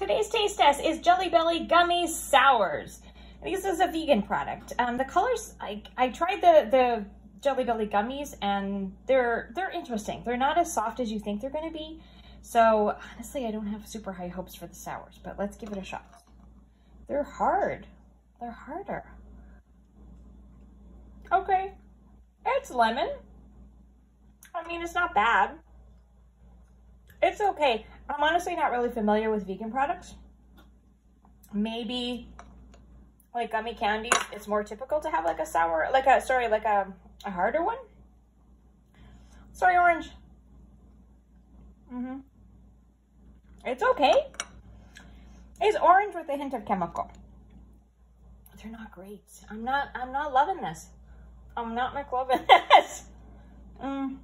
Today's taste test is Jelly Belly Gummy Sours. This is a vegan product. Um, the colors, I, I tried the, the Jelly Belly gummies and they're, they're interesting. They're not as soft as you think they're going to be. So honestly, I don't have super high hopes for the sours, but let's give it a shot. They're hard. They're harder. Okay. It's lemon. I mean, it's not bad. It's okay. I'm honestly not really familiar with vegan products. Maybe like gummy candies, it's more typical to have like a sour, like a, sorry, like a, a harder one. Sorry, orange. Mm-hmm. It's okay. It's orange with a hint of chemical. They're not great. I'm not, I'm not loving this. I'm not McLovin this. Mm.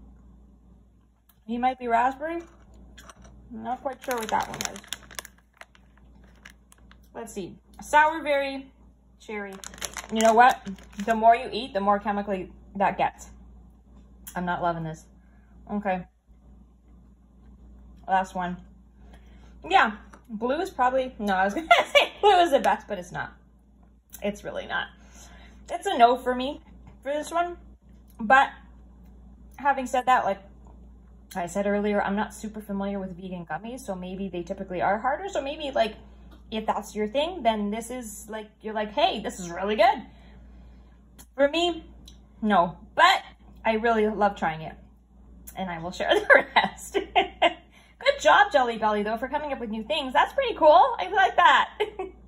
He might be raspberry. Not quite sure what that one is. Let's see. Sour berry, cherry. You know what? The more you eat, the more chemically that gets. I'm not loving this. Okay. Last one. Yeah, blue is probably, no, I was going to say blue is the best, but it's not. It's really not. It's a no for me for this one. But having said that, like I said earlier, I'm not super familiar with vegan gummies, so maybe they typically are harder. So maybe like if that's your thing, then this is like, you're like, hey, this is really good. For me, no, but I really love trying it and I will share the rest. good job, Jelly Belly, though, for coming up with new things. That's pretty cool. I like that.